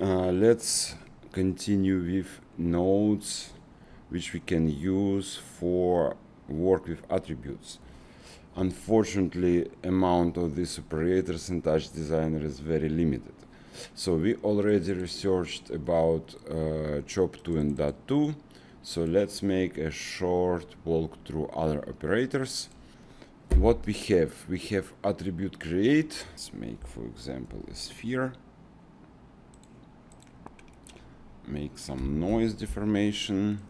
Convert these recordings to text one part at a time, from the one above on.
uh, let's continue with nodes which we can use for work with attributes. Unfortunately, amount of these operators in Touch Designer is very limited. So we already researched about uh, CHOP to and DAT to. So let's make a short walk through other operators. What we have? We have attribute create. Let's make, for example, a sphere. Make some noise deformation.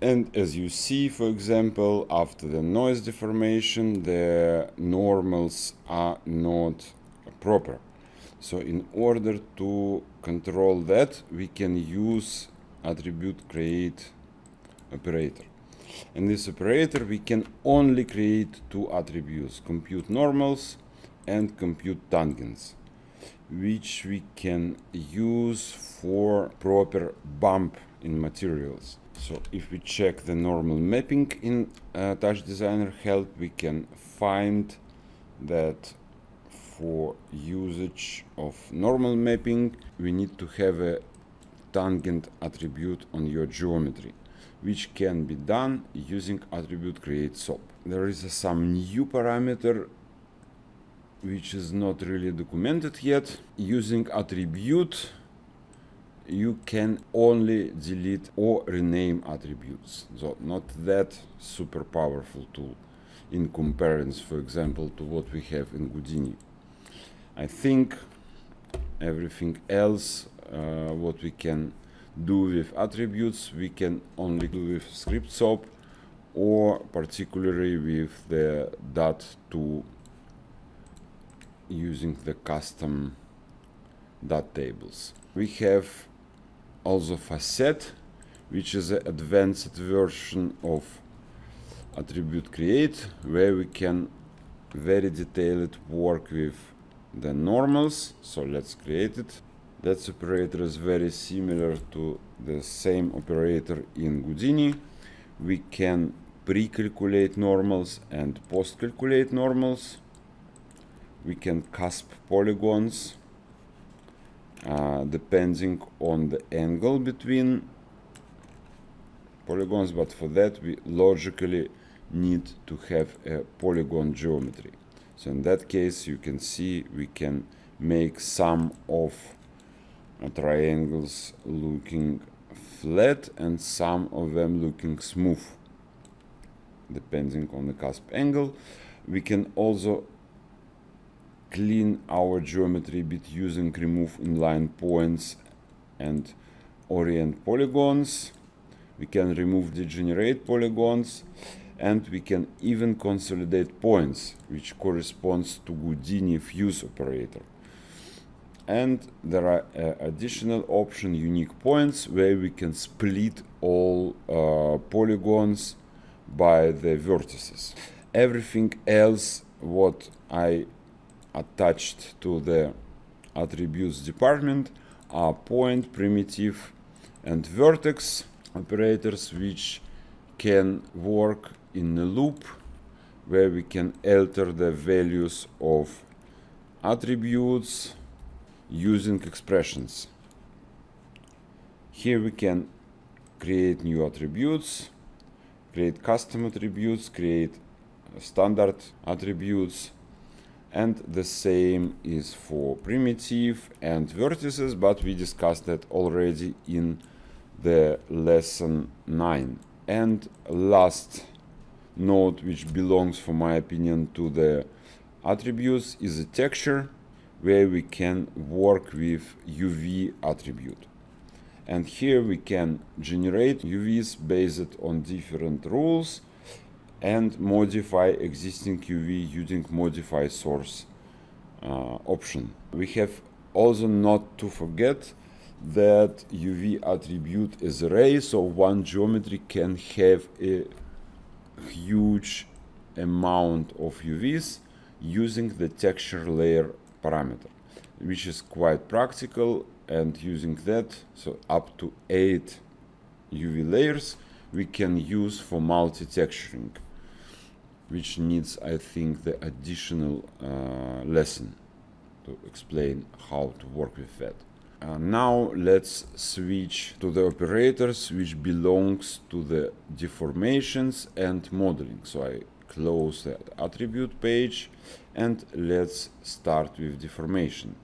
And as you see, for example, after the noise deformation, the normals are not proper. So in order to control that, we can use attribute create operator. In this operator, we can only create two attributes, compute normals and compute tangents, which we can use for proper bump in materials. So if we check the normal mapping in uh, Touch Designer help, we can find that for usage of normal mapping, we need to have a tangent attribute on your geometry, which can be done using attribute create SOP. There is some new parameter which is not really documented yet. Using attribute you can only delete or rename attributes. So not that super powerful tool in comparison, for example, to what we have in Houdini. I think everything else, uh, what we can do with attributes, we can only do with script SOP or particularly with the DAT to using the custom DAT tables. We have also facet which is an advanced version of attribute create where we can very detailed work with the normals. So let's create it. That operator is very similar to the same operator in Houdini. We can pre-calculate normals and post-calculate normals we can cusp polygons uh, depending on the angle between polygons but for that we logically need to have a polygon geometry. So in that case you can see we can make some of uh, triangles looking flat and some of them looking smooth. Depending on the cusp angle we can also clean our geometry bit using remove inline points and orient polygons. We can remove degenerate polygons and we can even consolidate points which corresponds to Houdini fuse operator. And there are uh, additional option unique points where we can split all uh, polygons by the vertices. Everything else what I attached to the attributes department are point, primitive and vertex operators which can work in a loop where we can alter the values of attributes using expressions. Here we can create new attributes, create custom attributes, create standard attributes, and the same is for primitive and vertices but we discussed that already in the lesson 9 and last node which belongs for my opinion to the attributes is a texture where we can work with UV attribute. And here we can generate UVs based on different rules and modify existing UV using modify source uh, option. We have also not to forget that UV attribute is array, so one geometry can have a huge amount of UVs using the texture layer parameter, which is quite practical and using that, so up to 8 UV layers, we can use for multi-texturing which needs, I think, the additional uh, lesson to explain how to work with that. Uh, now let's switch to the operators which belongs to the deformations and modeling. So I close the attribute page and let's start with deformation.